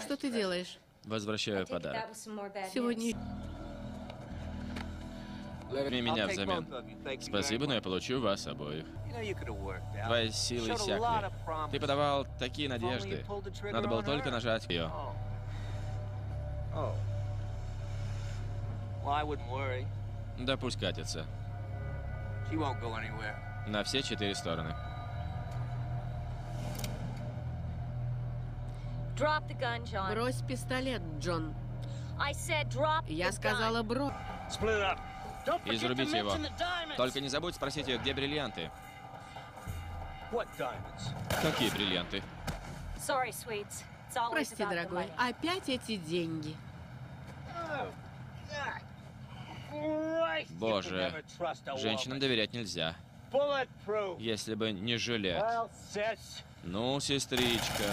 Что ты делаешь? Возвращаю подарок. Сегодня. Возьми меня взамен. Спасибо, но я получу вас обоих. Твои силы иссякли. Ты подавал такие надежды. Надо было только нажать ее. Wouldn't worry. Да пусть катится. She won't go anywhere. На все четыре стороны. Брось пистолет, Джон. I said drop Я the сказала бро. Изрубите его. Только не забудь спросить ее, где бриллианты. Какие бриллианты? Прости, дорогой, опять эти деньги. Боже, женщинам доверять нельзя. Если бы не жилет. Ну, сестричка.